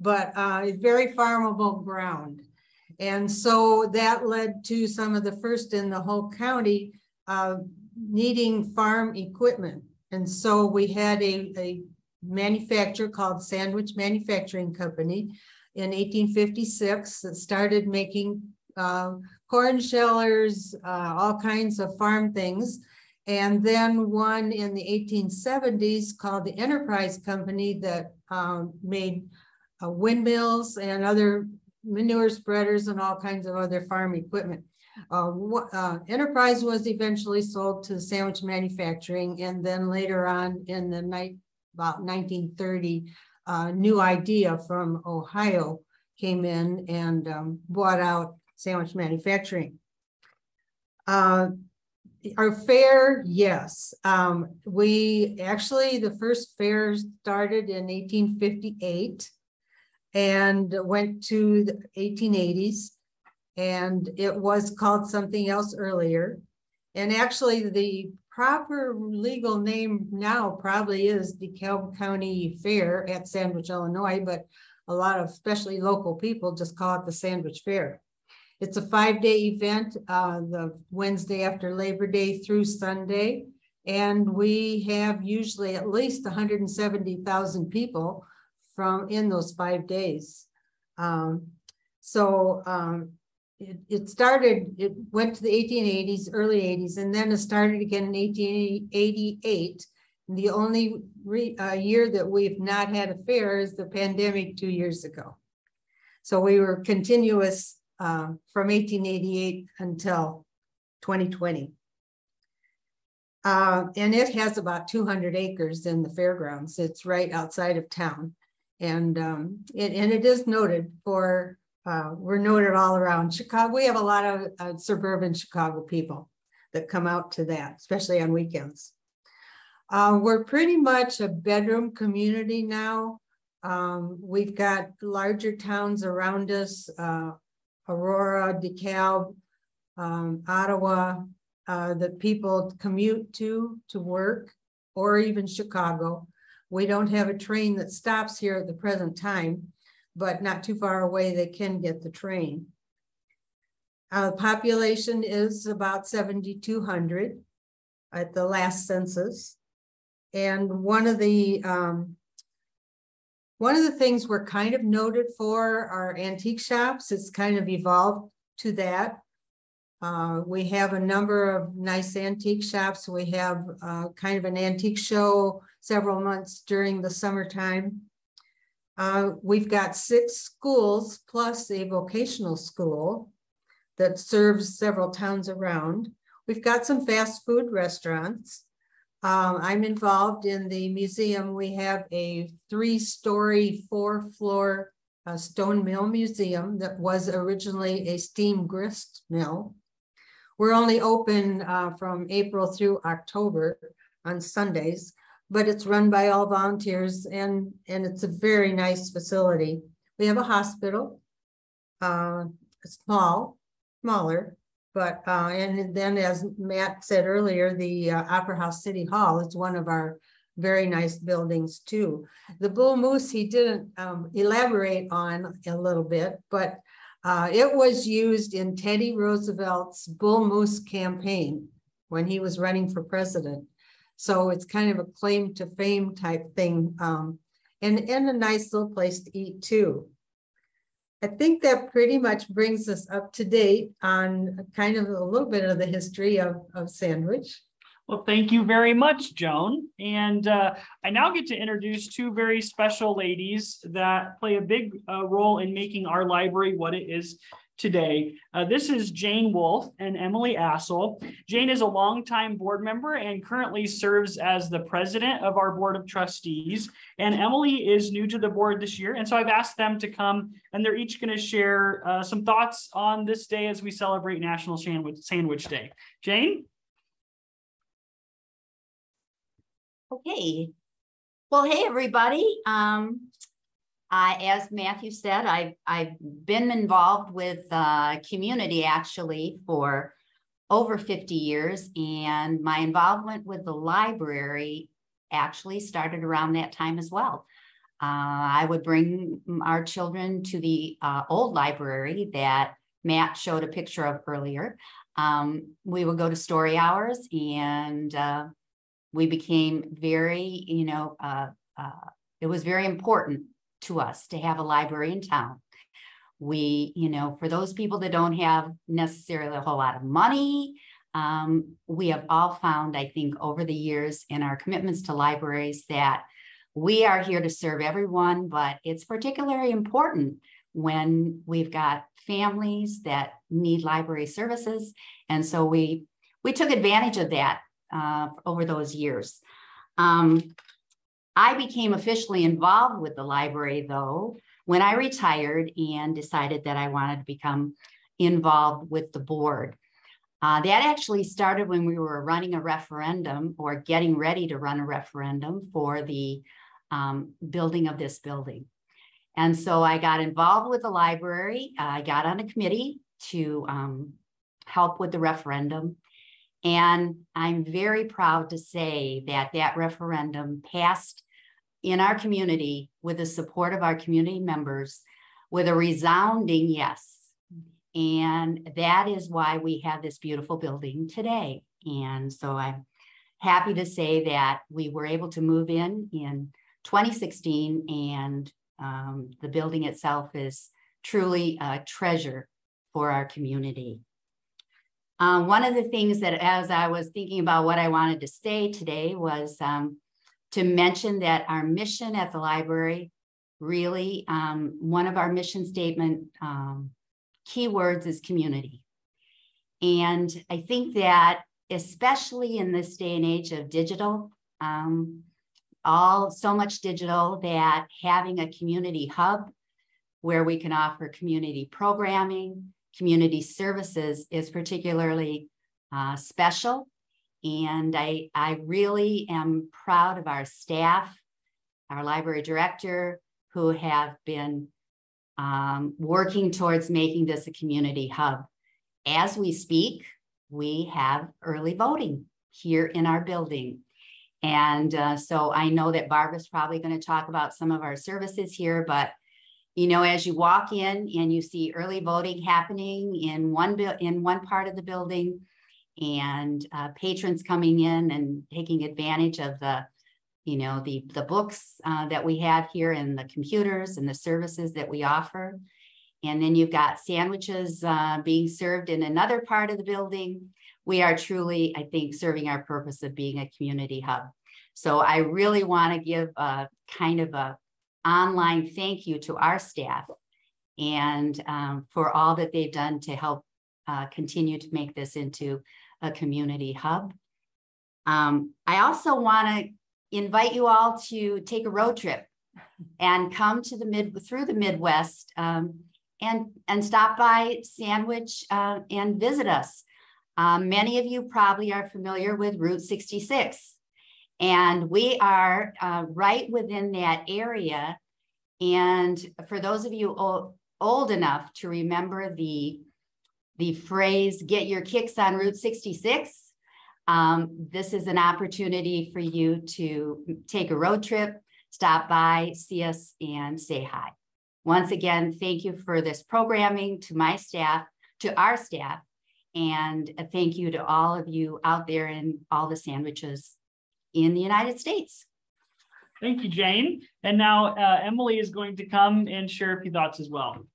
but uh, it's very farmable ground. And so that led to some of the first in the whole county uh, needing farm equipment. And so we had a, a manufacturer called Sandwich Manufacturing Company in 1856 that started making uh, corn shellers, uh, all kinds of farm things. And then one in the 1870s called the Enterprise Company that um, made uh, windmills and other manure spreaders and all kinds of other farm equipment. Uh, uh, Enterprise was eventually sold to Sandwich Manufacturing, and then later on in the night, about 1930, uh, New Idea from Ohio came in and um, bought out sandwich manufacturing. Uh, our fair, yes. Um, we actually, the first fair started in 1858 and went to the 1880s. And it was called something else earlier. And actually, the proper legal name now probably is DeKalb County Fair at Sandwich, Illinois, but a lot of especially local people just call it the Sandwich Fair. It's a five-day event, uh, the Wednesday after Labor Day through Sunday. And we have usually at least hundred and seventy thousand people from in those five days. Um, so, um, it, it started, it went to the eighteen eighties, early eighties, and then it started again in eighteen eighty-eight. The only re, uh, year that we've not had a fair is the pandemic two years ago. So we were continuous, uh, from eighteen eighty-eight until twenty twenty. Uh, and it has about two hundred acres in the fairgrounds. It's right outside of town. And, um, it, and it is noted for, uh, we're noted all around Chicago. We have a lot of uh, suburban Chicago people that come out to that, especially on weekends. Uh, we're pretty much a bedroom community now. Um, we've got larger towns around us, uh, Aurora, DeKalb, um, Ottawa, uh, that people commute to, to work, or even Chicago. We don't have a train that stops here at the present time, but not too far away, they can get the train. Uh, population is about seventy-two hundred at the last census. And one of the, um, one of the things we're kind of noted for are antique shops. It's kind of evolved to that. Uh, we have a number of nice antique shops. We have uh, kind of an antique show several months during the summertime. Uh, we've got six schools plus a vocational school that serves several towns around. We've got some fast food restaurants. Um, I'm involved in the museum. We have a three-story, four-floor uh, stone mill museum that was originally a steam grist mill. We're only open uh, from April through October on Sundays, but it's run by all volunteers and, and it's a very nice facility. We have a hospital, uh, small, smaller, but, uh, and then as Matt said earlier, the uh, Opera House City Hall is one of our very nice buildings too. The bull moose, he didn't um, elaborate on a little bit, but uh, it was used in Teddy Roosevelt's Bull Moose campaign when he was running for president. So it's kind of a claim to fame type thing. Um, and, and a nice little place to eat too. I think that pretty much brings us up to date on kind of a little bit of the history of, of Sandwich. Well, thank you very much, Joan. And uh, I now get to introduce two very special ladies that play a big uh, role in making our library what it is today. Uh, this is Jane Wolf and Emily Assel. Jane is a longtime board member and currently serves as the president of our board of trustees. And Emily is new to the board this year. And so I've asked them to come and they're each going to share uh, some thoughts on this day as we celebrate National Sandwich, Sandwich Day. Jane? Okay. Well, hey, everybody. Um, I, as Matthew said, I've, I've been involved with uh, community actually for over 50 years, and my involvement with the library actually started around that time as well. Uh, I would bring our children to the uh, old library that Matt showed a picture of earlier. Um, we would go to story hours and uh, we became very, you know, uh, it was very important to us to have a library in town. We, you know, for those people that don't have necessarily a whole lot of money, um, we have all found, I think, over the years in our commitments to libraries that we are here to serve everyone, but it's particularly important when we've got families that need library services. And so we we took advantage of that uh, over those years. Um, I became officially involved with the library, though, when I retired and decided that I wanted to become involved with the board. Uh, that actually started when we were running a referendum or getting ready to run a referendum for the um, building of this building. And so I got involved with the library. I got on a committee to um, help with the referendum. And I'm very proud to say that that referendum passed in our community with the support of our community members with a resounding yes. And that is why we have this beautiful building today. And so I'm happy to say that we were able to move in in 2016 and um, the building itself is truly a treasure for our community. Um, one of the things that as I was thinking about what I wanted to say today was um, to mention that our mission at the library really, um, one of our mission statement um, keywords is community. And I think that especially in this day and age of digital, um, all so much digital that having a community hub where we can offer community programming, community services is particularly uh, special. And I, I really am proud of our staff, our library director, who have been um, working towards making this a community hub. As we speak, we have early voting here in our building. And uh, so I know that Barbara's probably going to talk about some of our services here, but you know, as you walk in and you see early voting happening in one in one part of the building, and uh, patrons coming in and taking advantage of the, you know, the the books uh, that we have here and the computers and the services that we offer, and then you've got sandwiches uh, being served in another part of the building. We are truly, I think, serving our purpose of being a community hub. So I really want to give a kind of a online thank you to our staff and um, for all that they've done to help uh, continue to make this into a community hub. Um, I also want to invite you all to take a road trip and come to the mid through the Midwest um, and and stop by Sandwich uh, and visit us. Um, many of you probably are familiar with Route 66, and we are uh, right within that area and for those of you old, old enough to remember the, the phrase, get your kicks on Route 66, um, this is an opportunity for you to take a road trip, stop by, see us, and say hi. Once again, thank you for this programming to my staff, to our staff, and a thank you to all of you out there in all the sandwiches in the United States. Thank you, Jane. And now uh, Emily is going to come and share a few thoughts as well.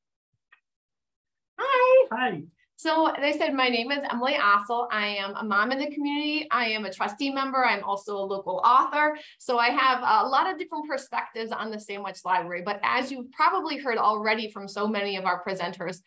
Hi. Hi. So I said, my name is Emily Ossel. I am a mom in the community. I am a trustee member. I'm also a local author. So I have a lot of different perspectives on the Sandwich Library. But as you've probably heard already from so many of our presenters,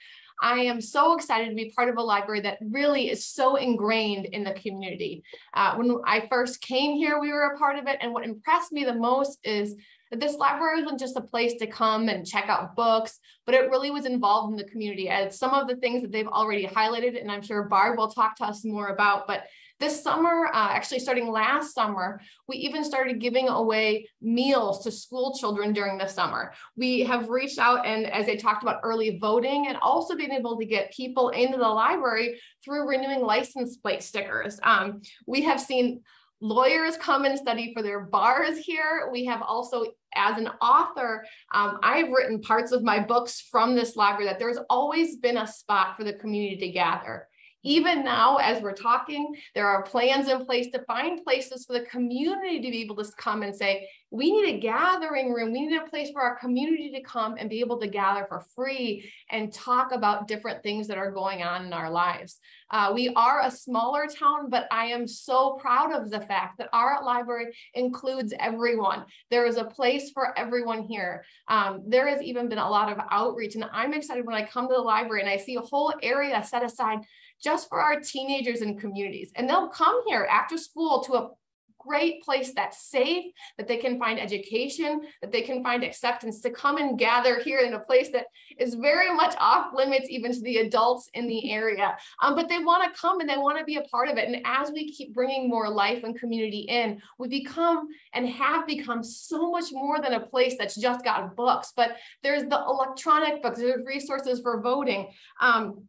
I am so excited to be part of a library that really is so ingrained in the community. Uh, when I first came here, we were a part of it. And what impressed me the most is that this library wasn't just a place to come and check out books, but it really was involved in the community as some of the things that they've already highlighted. And I'm sure Barb will talk to us more about, but this summer, uh, actually starting last summer, we even started giving away meals to school children during the summer. We have reached out and as I talked about early voting and also being able to get people into the library through renewing license plate stickers. Um, we have seen lawyers come and study for their bars here. We have also, as an author, um, I've written parts of my books from this library that there's always been a spot for the community to gather. Even now, as we're talking, there are plans in place to find places for the community to be able to come and say, we need a gathering room. We need a place for our community to come and be able to gather for free and talk about different things that are going on in our lives. Uh, we are a smaller town, but I am so proud of the fact that our library includes everyone. There is a place for everyone here. Um, there has even been a lot of outreach, and I'm excited when I come to the library and I see a whole area set aside just for our teenagers and communities. And they'll come here after school to a great place that's safe, that they can find education, that they can find acceptance to come and gather here in a place that is very much off limits even to the adults in the [LAUGHS] area. Um, but they want to come and they want to be a part of it. And as we keep bringing more life and community in, we become and have become so much more than a place that's just got books, but there's the electronic books, there's resources for voting. Um,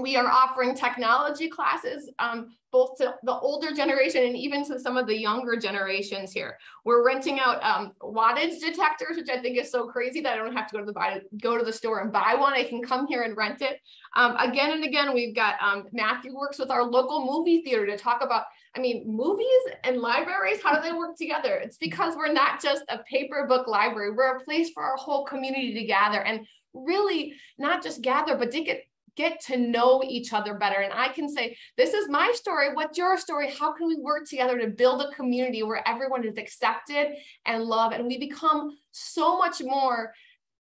we are offering technology classes um, both to the older generation and even to some of the younger generations here. We're renting out um, wattage detectors, which I think is so crazy that I don't have to go to the buy, go to the store and buy one. I can come here and rent it. Um, again and again, we've got um, Matthew works with our local movie theater to talk about, I mean, movies and libraries, how do they work together? It's because we're not just a paper book library. We're a place for our whole community to gather and really not just gather, but to get get to know each other better. And I can say, this is my story. What's your story? How can we work together to build a community where everyone is accepted and loved? And we become so much more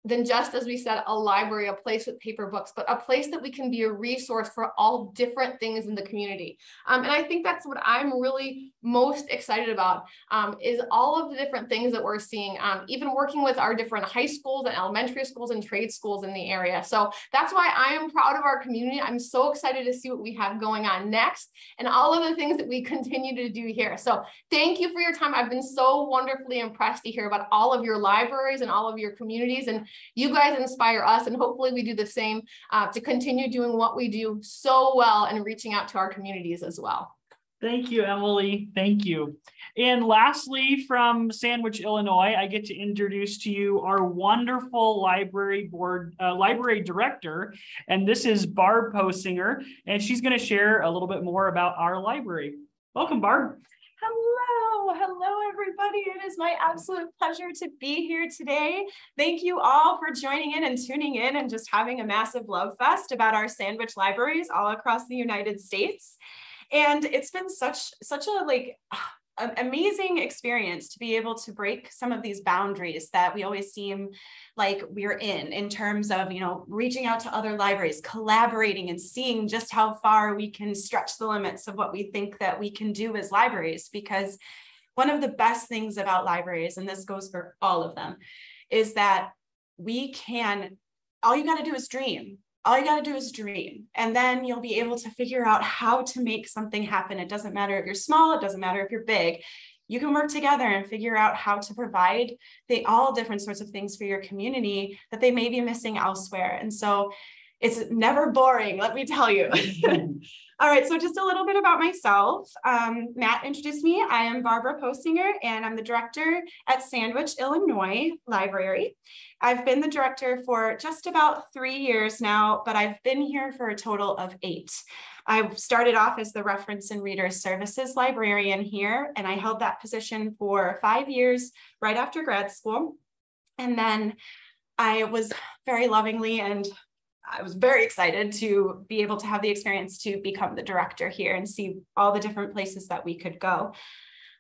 than just, as we said, a library, a place with paper books, but a place that we can be a resource for all different things in the community. Um, and I think that's what I'm really most excited about um, is all of the different things that we're seeing, um, even working with our different high schools and elementary schools and trade schools in the area. So that's why I am proud of our community. I'm so excited to see what we have going on next and all of the things that we continue to do here. So thank you for your time. I've been so wonderfully impressed to hear about all of your libraries and all of your communities and you guys inspire us and hopefully we do the same uh, to continue doing what we do so well and reaching out to our communities as well. Thank you, Emily. Thank you. And lastly, from Sandwich, Illinois, I get to introduce to you our wonderful library board, uh, library director, and this is Barb Posinger, and she's going to share a little bit more about our library. Welcome, Barb. Hello, hello everybody. It is my absolute pleasure to be here today. Thank you all for joining in and tuning in and just having a massive love fest about our sandwich libraries all across the United States. And it's been such such a like an amazing experience to be able to break some of these boundaries that we always seem like we're in in terms of you know reaching out to other libraries collaborating and seeing just how far we can stretch the limits of what we think that we can do as libraries. Because one of the best things about libraries and this goes for all of them is that we can all you got to do is dream all you got to do is dream. And then you'll be able to figure out how to make something happen. It doesn't matter if you're small it doesn't matter if you're big. You can work together and figure out how to provide the all different sorts of things for your community that they may be missing elsewhere. And so it's never boring let me tell you. [LAUGHS] All right so just a little bit about myself. Um, matt introduced me. I am barbara posinger and i'm the director at sandwich illinois library. I've been the director for just about three years now, but I've been here for a total of eight. I started off as the reference and reader services librarian here, and I held that position for five years right after grad school. And then I was very lovingly and I was very excited to be able to have the experience to become the director here and see all the different places that we could go.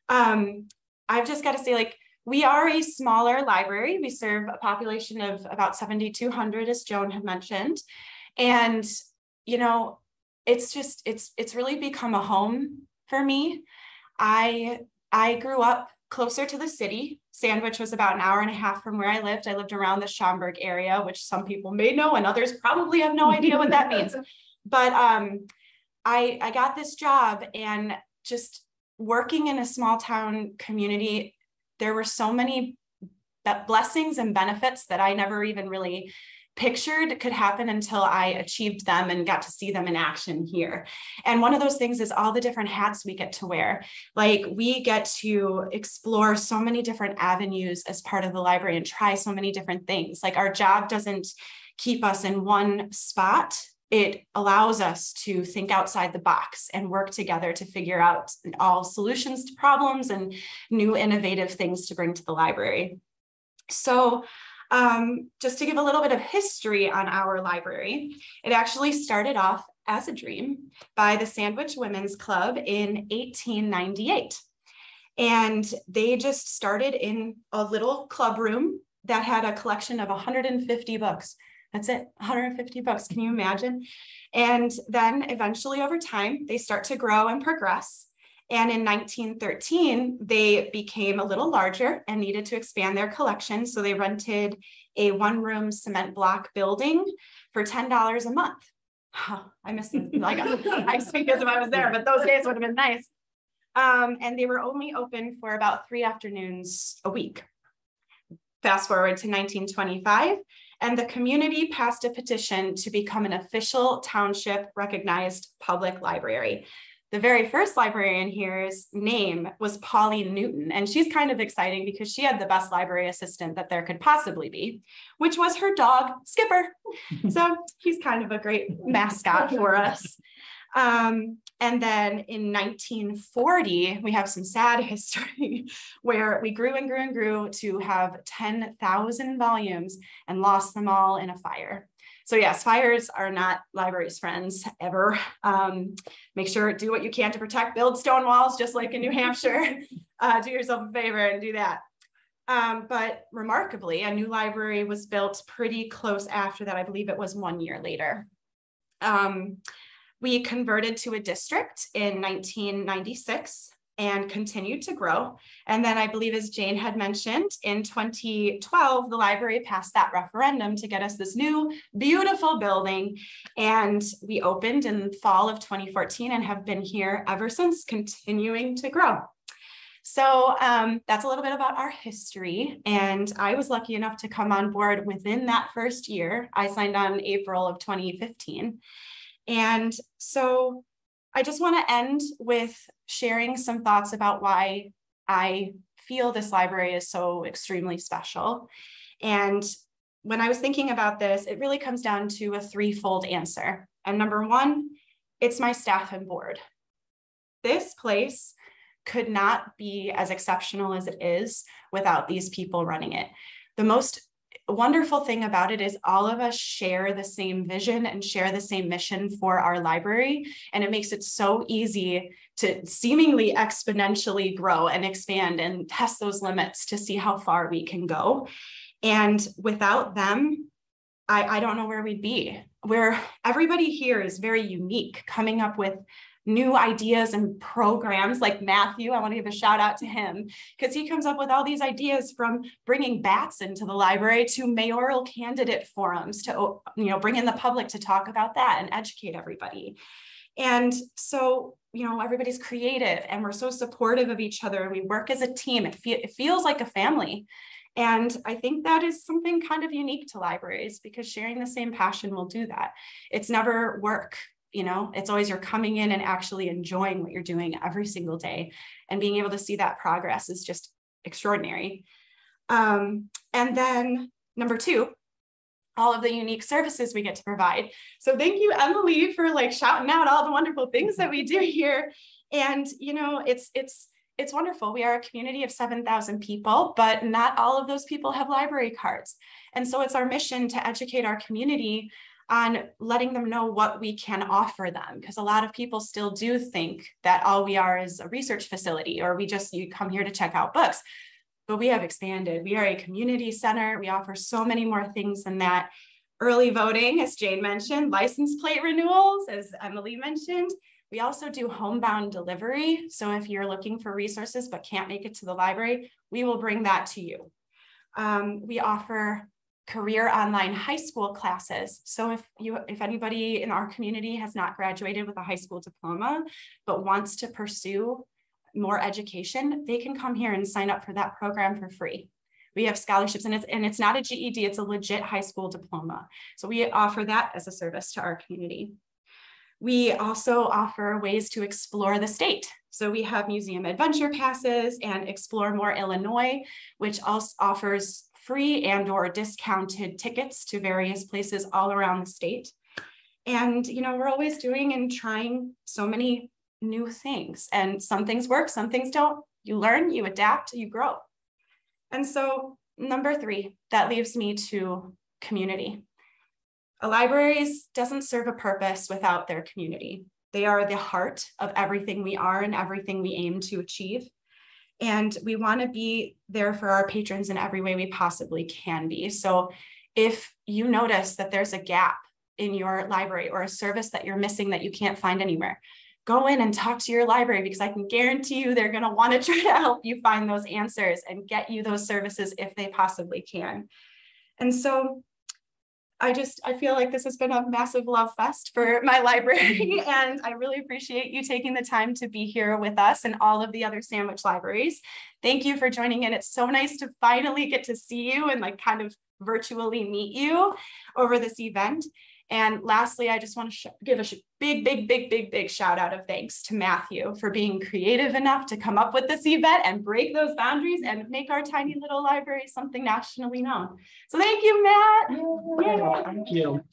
Um, I've just got to say, like, we are a smaller library. We serve a population of about 7,200, as Joan had mentioned. And, you know, it's just, it's, it's really become a home for me. I, I grew up closer to the city. Sandwich was about an hour and a half from where I lived. I lived around the Schaumburg area, which some people may know and others probably have no idea what that means. [LAUGHS] But um, I, I got this job and just working in a small town community there were so many blessings and benefits that I never even really pictured could happen until I achieved them and got to see them in action here. And one of those things is all the different hats we get to wear. Like we get to explore so many different avenues as part of the library and try so many different things. Like our job doesn't keep us in one spot it allows us to think outside the box and work together to figure out all solutions to problems and new innovative things to bring to the library. So um, just to give a little bit of history on our library, it actually started off as a dream by the Sandwich Women's Club in 1898. And they just started in a little club room that had a collection of 150 books that's it, 150 books. Can you imagine? And then eventually over time, they start to grow and progress. And in 1913, they became a little larger and needed to expand their collection. So they rented a one room cement block building for $10 a month. Oh, I miss. Like I speak as [LAUGHS] if I was there, but those days would have been nice. Um, and they were only open for about three afternoons a week. Fast forward to 1925, and the community passed a petition to become an official township recognized public library. The very first librarian here's name was Pauline Newton, and she's kind of exciting because she had the best library assistant that there could possibly be, which was her dog, Skipper. [LAUGHS] so he's kind of a great mascot for us. Um, and then in 1940, we have some sad [LAUGHS] history where we grew and grew and grew to have 10,000 volumes and lost them all in a fire. So yes, fires are not libraries' friends ever. Um, make sure do what you can to protect, build stone walls, just like in New Hampshire. [LAUGHS] Uh, do yourself a favor and do that. Um, but remarkably, a new library was built pretty close after that. I believe it was one year later. Um, we converted to a district in 1996 and continued to grow. And then I believe as Jane had mentioned, in 2012, the library passed that referendum to get us this new beautiful building. And we opened in fall of 2014 and have been here ever since, continuing to grow. So um, that's a little bit about our history. And I was lucky enough to come on board within that first year. I signed on April of 2015. And so I just want to end with sharing some thoughts about why I feel this library is so extremely special. And when I was thinking about this, it really comes down to a threefold answer. And number one, it's my staff and board. This place could not be as exceptional as it is without these people running it. The most wonderful thing about it is all of us share the same vision and share the same mission for our library. And it makes it so easy to seemingly exponentially grow and expand and test those limits to see how far we can go. And without them, I, I don't know where we'd be. Where everybody here is very unique, coming up with new ideas and programs like Matthew. I want to give a shout out to him because he comes up with all these ideas from bringing bats into the library to mayoral candidate forums to you know bring in the public to talk about that and educate everybody. And so, you know, everybody's creative and we're so supportive of each other and we work as a team. It, fe- it feels like a family. And I think that is something kind of unique to libraries because sharing the same passion will do that. It's never work you know it's always you're coming in and actually enjoying what you're doing every single day and being able to see that progress is just extraordinary um, and then number two all of the unique services we get to provide so thank you emily for like shouting out all the wonderful things that we do [LAUGHS] here and you know it's it's it's wonderful. We are a community of 7,000 people, but not all of those people have library cards. And so it's our mission to educate our community on letting them know what we can offer them because a lot of people still do think that all we are is a research facility or we just you come here to check out books. But we have expanded. We are a community center. We offer so many more things than that. Early voting as jane mentioned license plate renewals as emily mentioned. We also do homebound delivery. So if you're looking for resources but can't make it to the library we will bring that to you. Um, we offer career online high school classes. So if you if anybody in our community has not graduated with a high school diploma but wants to pursue more education, they can come here and sign up for that program for free. We have scholarships and it's and it's not a GED, it's a legit high school diploma. So we offer that as a service to our community. We also offer ways to explore the state. So we have museum adventure passes and Explore More Illinois, which also offers free and or discounted tickets to various places all around the state. And, you know, we're always doing and trying so many new things and some things work, some things don't. You learn, you adapt, you grow. And so number three, that leaves me to community. A library doesn't serve a purpose without their community. They are the heart of everything we are and everything we aim to achieve. And we want to be there for our patrons in every way we possibly can be. So if you notice that there's a gap in your library or a service that you're missing that you can't find anywhere, go in and talk to your library because I can guarantee you they're going to want to try to help you find those answers and get you those services if they possibly can. And so I just, I feel like this has been a massive love fest for [LAUGHS] my library. [LAUGHS] and I really appreciate you taking the time to be here with us and all of the other sandwich libraries. Thank you for joining in. It's so nice to finally get to see you and like kind of virtually meet you over this event. And lastly, I just want to give a big, big, big, big, big shout out of thanks to Matthew for being creative enough to come up with this event and break those boundaries and make our tiny little library something nationally known. So thank you, Matt. Thank you.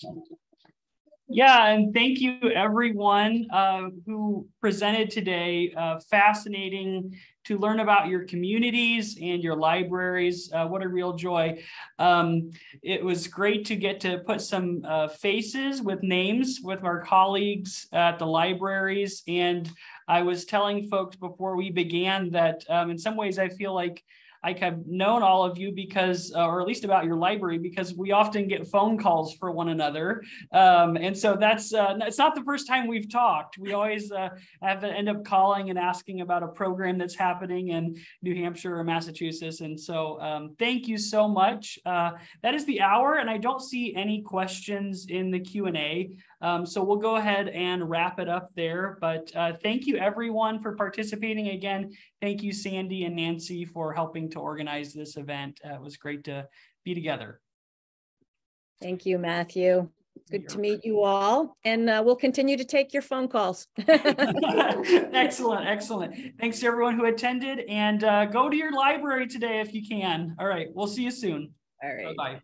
Yeah, and thank you everyone uh, who presented today. Uh, fascinating to learn about your communities and your libraries. Uh, what a real joy. Um, it was great to get to put some uh, faces with names with our colleagues at the libraries. And I was telling folks before we began that um, in some ways I feel like I have known all of you because, uh, or at least about your library, because we often get phone calls for one another. Um, and so that's, uh, it's not the first time we've talked. We always uh, have to end up calling and asking about a program that's happening in New Hampshire or Massachusetts. And so um, thank you so much. Uh, that is the hour and I don't see any questions in the Q&A. Um, so we'll go ahead and wrap it up there. But uh, thank you everyone for participating again. Thank you, Sandy and Nancy, for helping to organize this event. Uh, it was great to be together. Thank you, Matthew. Good to meet you all. And uh, we'll continue to take your phone calls. [LAUGHS] excellent, excellent. Thanks to everyone who attended and uh, go to your library today if you can. All right, we'll see you soon. All right. Bye-bye.